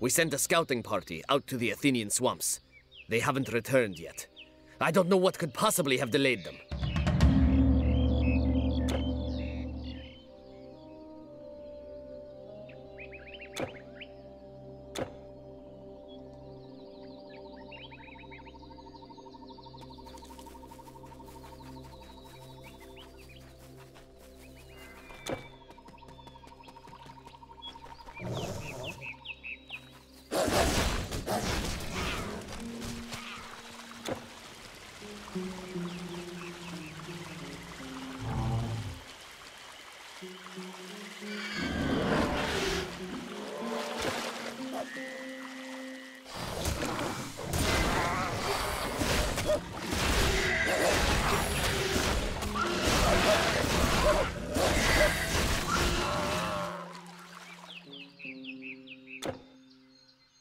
We sent a scouting party out to the Athenian swamps. They haven't returned yet. I don't know what could possibly have delayed them.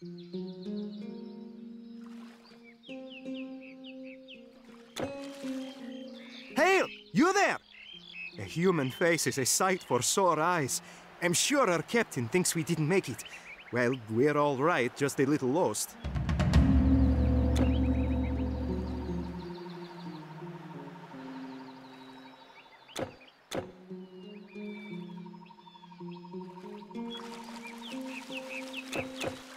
Hail! You there! A human face is a sight for sore eyes. I'm sure our captain thinks we didn't make it. Well, we're all right, just a little lost. You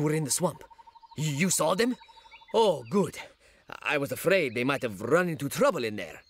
were in the swamp. You saw them? Oh, good. I was afraid they might have run into trouble in there.